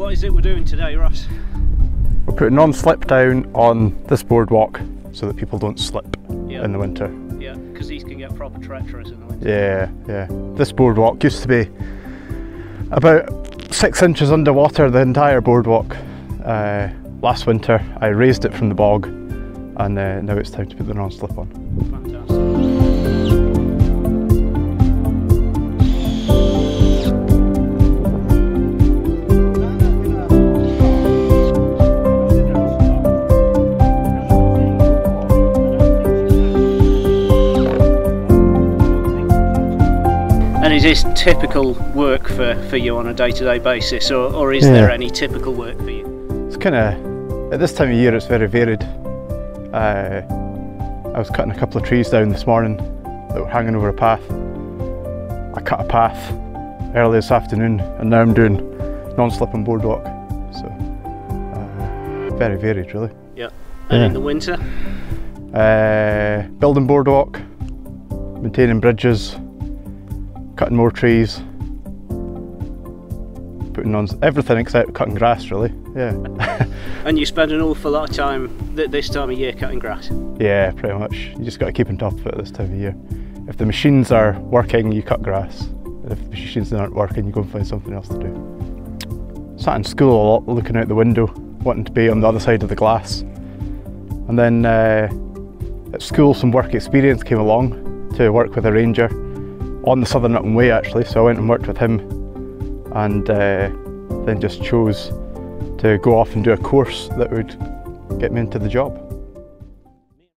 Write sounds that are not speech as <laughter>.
what is it we're doing today, Ross? We're putting non-slip down on this boardwalk so that people don't slip Yeah. in the winter. Yeah, because these can get proper treacherous in the winter. Yeah, yeah. This boardwalk used to be about six inches underwater, the entire boardwalk. Uh, last winter, I raised it from the bog, and uh, now it's time to put the non-slip on. Fantastic. And is this typical work for, for you on a day-to-day basis, or, or is there any typical work for you? It's kind of at this time of year, it's very varied. Uh, I was cutting a couple of trees down this morning that were hanging over a path. I cut a path early this afternoon, and now I'm doing non-slip on boardwalk. So uh, very varied, really. Yeah. And Yeah. in the winter? Uh, building boardwalk, maintaining bridges, cutting more trees, putting on everything except cutting grass, really. Yeah. <laughs> And you spend an awful lot of time th- this time of year cutting grass. Yeah, pretty much. You just got to keep on top of it this time of year. If the machines are working, you cut grass. And if the machines aren't working, you go and find something else to do. Sat in school a lot, looking out the window, wanting to be on the other side of the glass. And then uh, at school, some work experience came along to work with a ranger on the Southern Upland Way, actually. So I went and worked with him, and uh, then just chose to go off and do a course that would get me into the job.